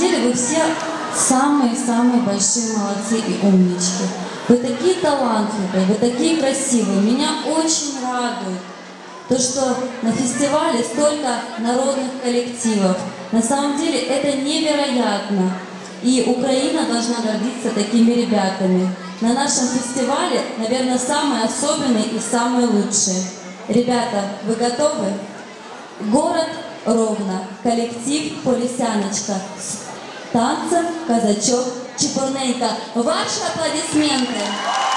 деле вы все самые-самые большие молодцы и умнички. Вы такие талантливые, вы такие красивые. Меня очень радует то, что на фестивале столько народных коллективов. На самом деле это невероятно. И Украина должна гордиться такими ребятами. На нашем фестивале, наверное, самые особенные и самые лучшие. Ребята, вы готовы? Город Ровно, коллектив Полисяночка танцем Казачок Чепурненько. Ваши аплодисменты!